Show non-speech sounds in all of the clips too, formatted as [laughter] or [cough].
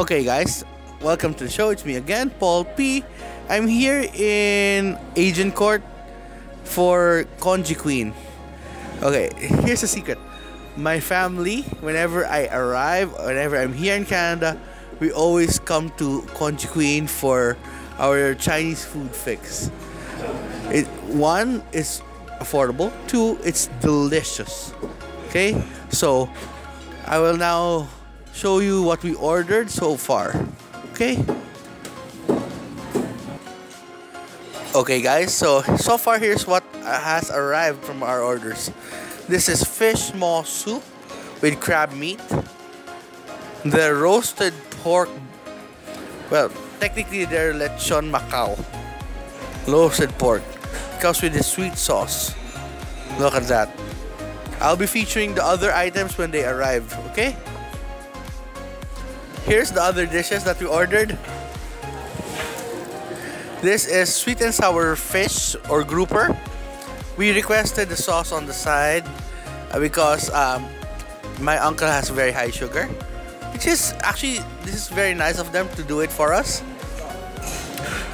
Okay, guys, welcome to the show. It's me again, Paul P. I'm here in Agincourt for Congee Queen. Okay, here's a secret. My family, whenever I arrive, whenever I'm here in Canada, we always come to Congee Queen for our Chinese food fix. It one is affordable, two it's delicious. Okay, so I will now show you what we ordered so far. Okay. Okay, guys. So so far, here's what has arrived from our orders. This is fish maw soup with crab meat. The roasted pork. Well, technically, they're lechon macao. Roasted pork. Comes with a sweet sauce. Look at that. I'll be featuring the other items when they arrive. Okay. Here's the other dishes that we ordered. This is sweet and sour fish or grouper. We requested the sauce on the side uh, because um, my uncle has very high sugar. Which is actually, this is very nice of them to do it for us.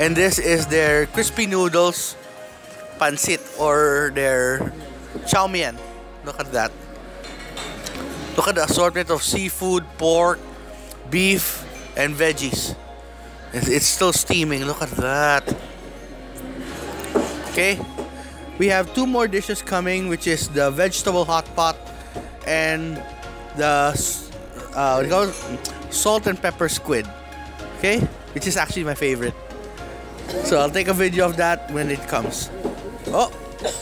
And this is their crispy noodles pancit or their chow mein. Look at that. Look at the assortment of seafood, pork, beef, and veggies. It's still steaming. Look at that. Okay. We have two more dishes coming, which is the vegetable hot pot and the uh, salt and pepper squid. Okay, which is actually my favorite. So I'll take a video of that when it comes. Oh,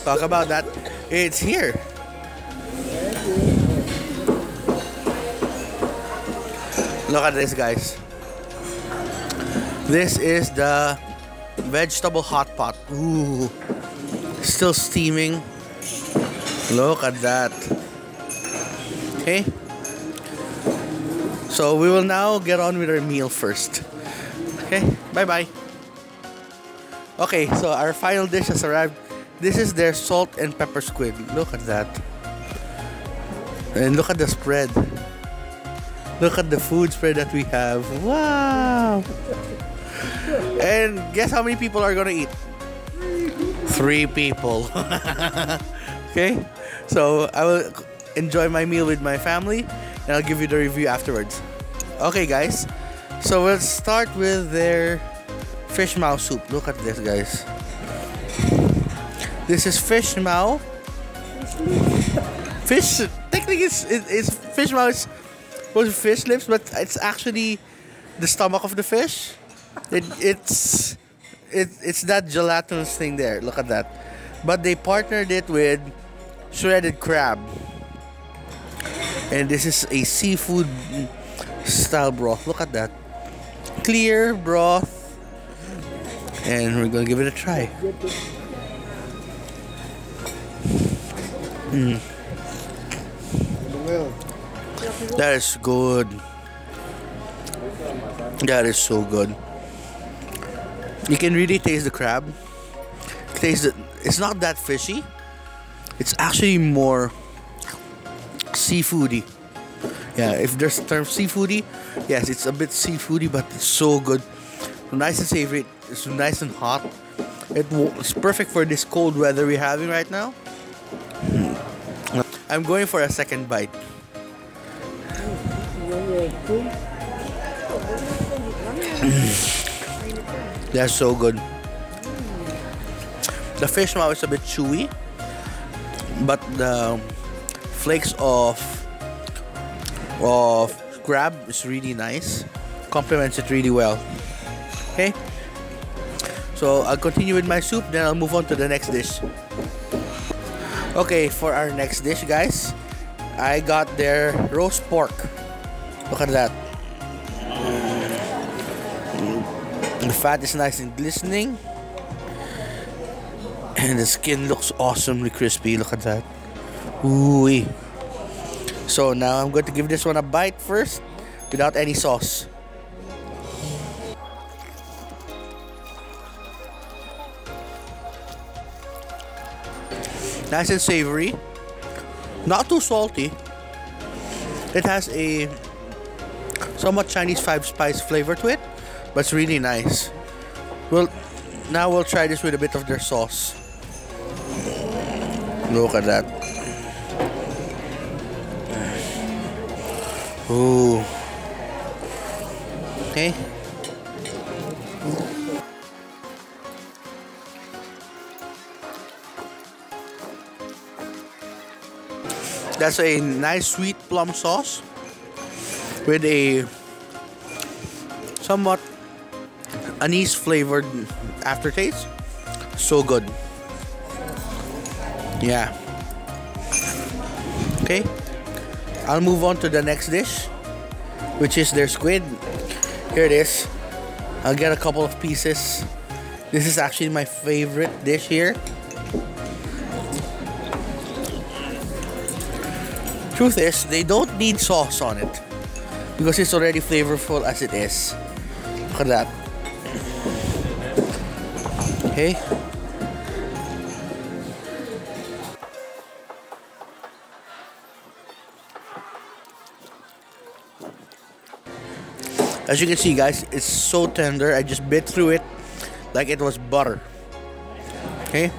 talk about that. It's here. Look at this, guys. This is the vegetable hot pot. Ooh, still steaming. Look at that. Okay. So we will now get on with our meal first. Okay, bye bye. Okay, so our final dish has arrived. This is their salt and pepper squid. Look at that. And look at the spread. Look at the food spread that we have. Wow! And guess how many people are gonna eat? Three people. [laughs] okay? So I will enjoy my meal with my family and I'll give you the review afterwards. Okay, guys. So we'll start with their fish maw soup. Look at this, guys. This is fish maw. Fish, technically, it's, it's fish. It's was fish lips, but it's actually the stomach of the fish. It, it's it, it's that gelatinous thing there. Look at that. But they partnered it with shredded crab. And this is a seafood style broth. Look at that. Clear broth. And we're gonna give it a try. Mm. That is good. That is so good. You can really taste the crab. Taste it. It's not that fishy. It's actually more seafoody. Yeah, if there's a term seafoody, yes, it's a bit seafoody, but it's so good. Nice and savory. It's nice and hot. it's perfect for this cold weather we're having right now. Hmm. I'm going for a second bite. Mm. That's so good. The fish maw is a bit chewy, but the flakes of of crab is really nice. Complements it really well. Okay. So I'll continue with my soup, then I'll move on to the next dish. Okay, for our next dish, guys, I got their roast pork. Look at that. The fat is nice and glistening. And the skin looks awesomely crispy. Look at that. Ooh. So now I'm going to give this one a bite first without any sauce. Nice and savory. Not too salty. It has a somewhat Chinese five spice flavor to it, but it's really nice. Well, now we'll try this with a bit of their sauce. Look at that. Ooh. Okay. That's a nice sweet plum sauce with a somewhat anise flavored aftertaste. So good. Yeah. Okay. I'll move on to the next dish, which is their squid. Here it is. I'll get a couple of pieces. This is actually my favorite dish here. Truth is, they don't need sauce on it because it's already flavorful as it is. Look at that. Okay. As you can see guys, it's so tender. I just bit through it like it was butter. Okay.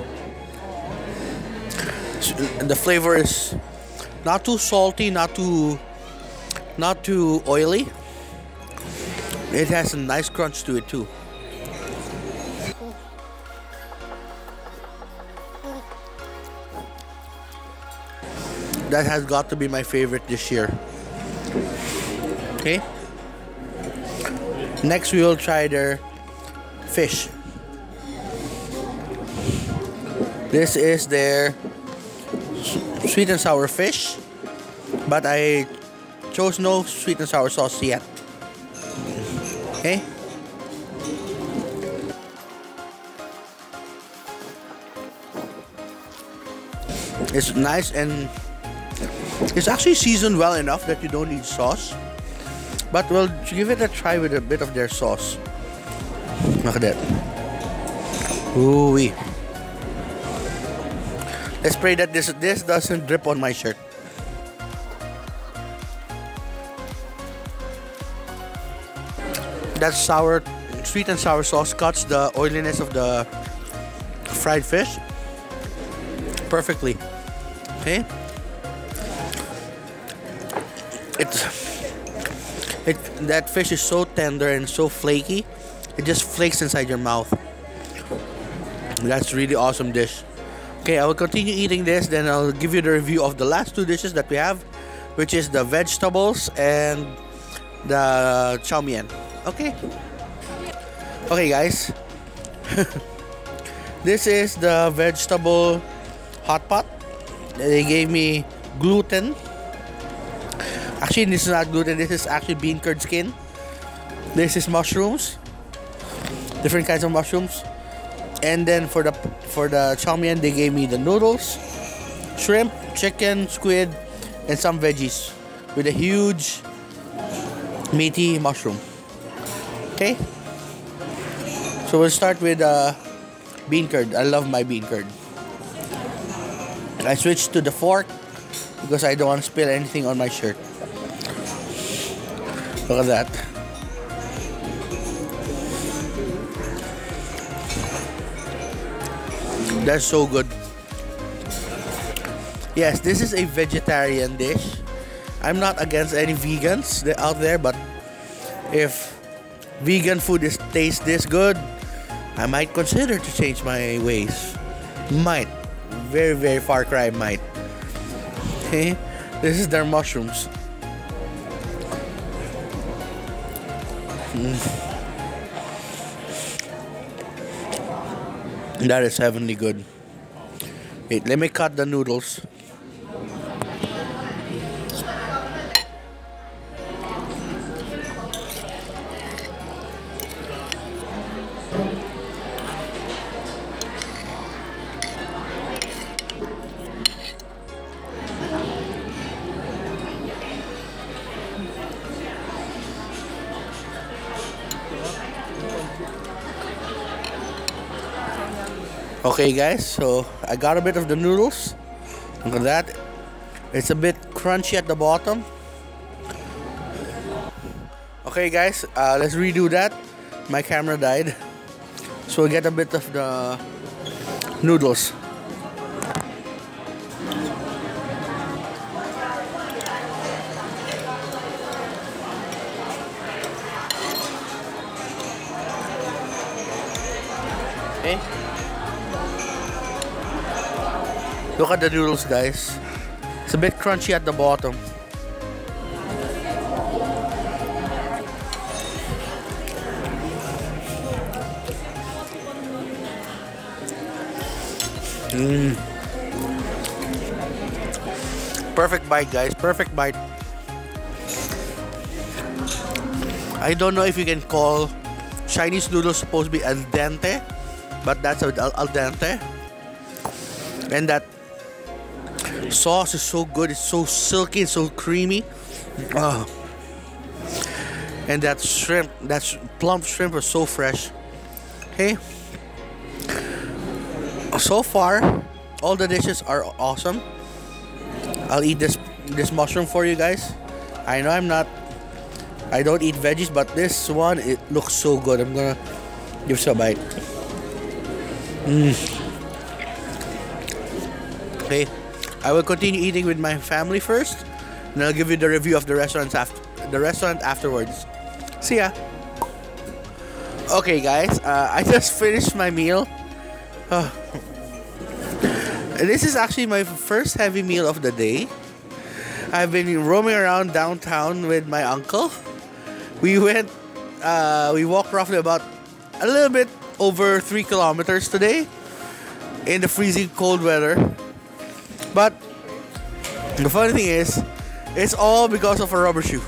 The flavor is not too salty, not too not too oily. It has a nice crunch to it too. That has got to be my favorite this year. Okay. Next we will try their fish. This is their sweet and sour fish, but I chose no sweet and sour sauce yet. Okay. It's nice and it's actually seasoned well enough that you don't need sauce. But we'll give it a try with a bit of their sauce. Look at that. Ooh wee. Let's pray that this this doesn't drip on my shirt. That sour, sweet and sour sauce cuts the oiliness of the fried fish perfectly. Okay. It's it that fish is so tender and so flaky. It just flakes inside your mouth. That's really awesome dish. Okay, I will continue eating this, then I'll give you the review of the last two dishes that we have, which is the vegetables and the chow mein. Okay. Okay, guys. [laughs] this is the vegetable hot pot. They gave me gluten. Actually, this is not gluten. This is actually bean curd skin. This is mushrooms. Different kinds of mushrooms. And then for the for the chow mein, they gave me the noodles, shrimp, chicken, squid, and some veggies with a huge meaty mushroom. Okay. So we'll start with uh, bean curd. I love my bean curd. I switched to the fork because I don't want to spill anything on my shirt. Look at that. That's so good. Yes, this is a vegetarian dish. I'm not against any vegans out there, but if vegan food is tastes this good, I might consider to change my ways. Might. Very, very far cry might. Okay? This is their mushrooms. Mm. That is heavenly good. Wait, let me cut the noodles. Okay guys, so I got a bit of the noodles. Look at that. It's a bit crunchy at the bottom. Okay, guys, uh, let's redo that. My camera died. So we'll get a bit of the noodles. Look at the noodles, guys. It's a bit crunchy at the bottom. Mm. Perfect bite, guys. Perfect bite. I don't know if you can call Chinese noodles supposed to be al dente, but that's al dente. And that sauce is so good. It's so silky. It's so creamy. Oh. And that shrimp, that sh- plump shrimp is so fresh. Okay. So far, all the dishes are awesome. I'll eat this this mushroom for you guys. I know I'm not I don't eat veggies, but this one it looks so good. I'm gonna give it a bite. Mm. Okay, I will continue eating with my family first, and I'll give you the review of the restaurants after the restaurant afterwards. See ya. Okay, guys, uh, I just finished my meal. Oh. This is actually my first heavy meal of the day. I've been roaming around downtown with my uncle. We went, uh, we walked roughly about a little bit over three kilometers today in the freezing cold weather. But the funny thing is, it's all because of a rubber shoe.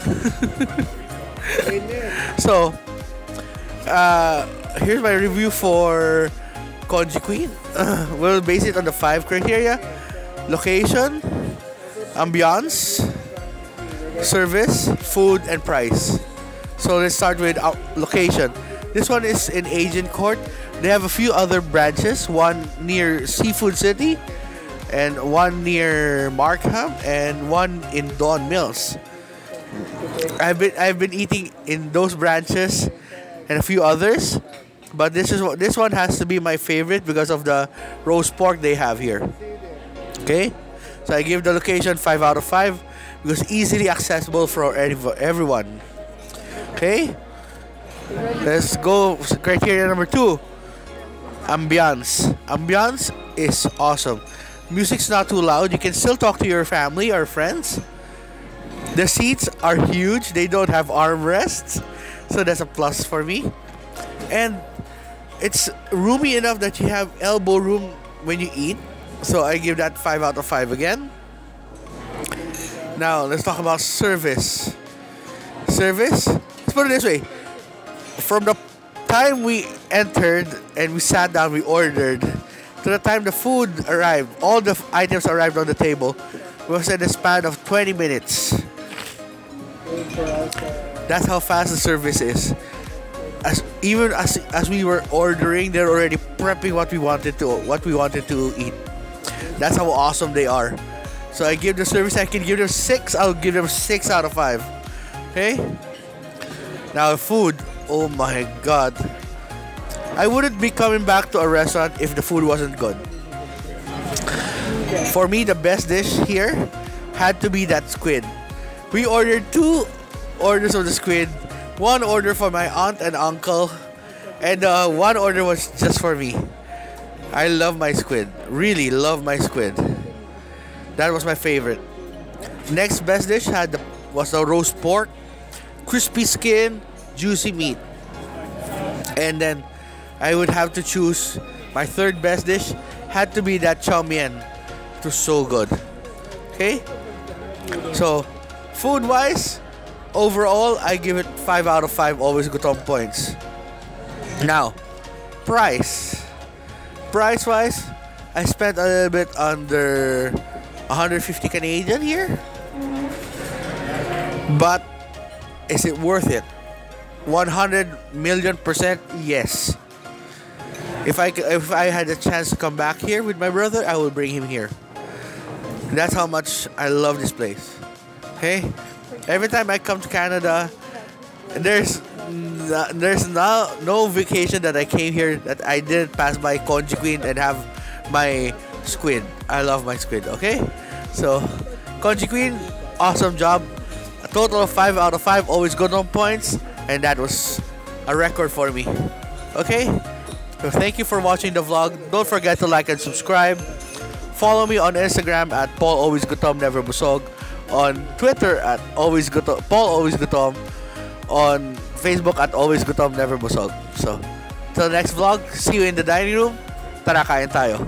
[laughs] so, uh, here's my review for Congee Queen. [laughs] we'll base it on the five criteria location, ambiance, service, food, and price. So let's start with uh, location. This one is in Agincourt. They have a few other branches, one near Seafood City, and one near Markham, and one in Don Mills. I've been I've been eating in those branches and a few others, but this is what this one has to be my favorite because of the roast pork they have here. Okay, so I give the location five out of five because easily accessible for every- everyone. Okay, let's go. Criteria number two: ambiance. Ambiance is awesome. Music's not too loud. You can still talk to your family or friends. The seats are huge. They don't have armrests, so that's a plus for me. And it's roomy enough that you have elbow room when you eat. So I give that 5 out of 5 again. Now, let's talk about service. Service? Let's put it this way. From the time we entered and we sat down, we ordered, to the time the food arrived, all the items arrived on the table, was in a span of 20 minutes. That's how fast the service is. As even as as we were ordering, they're already prepping what we wanted to what we wanted to eat. That's how awesome they are. So I give the service. I can give them six. I'll give them six out of five. Okay. Now food. Oh my god. I wouldn't be coming back to a restaurant if the food wasn't good. For me, the best dish here had to be that squid. We ordered two orders of the squid. One order for my aunt and uncle, and uh, one order was just for me. I love my squid. Really love my squid. That was my favorite. Next best dish had the was the roast pork, crispy skin, juicy meat. And then I would have to choose my third best dish had to be that chow mein. It was so good. Okay? So, food wise, overall, I give it 5 out of 5. Always on points. Now, price. Price wise, I spent a little bit under 150 Canadian here. But is it worth it? 100 million percent yes. If I if I had a chance to come back here with my brother, I would bring him here. That's how much I love this place. Okay? Every time I come to Canada, there's there's now no vacation that I came here that I didn't pass by Congee Queen and have my squid. I love my squid. Okay, so Congee Queen, awesome job. A total of five out of five, always good on points, and that was a record for me. Okay, so thank you for watching the vlog. Don't forget to like and subscribe. Follow me on Instagram at Paul Always Gutom Never Busog. On Twitter at Always Gutom Paul Always Gutom. On Facebook at Always Gutom Never Busog. So, till the next vlog, see you in the dining room. Tara, kain tayo.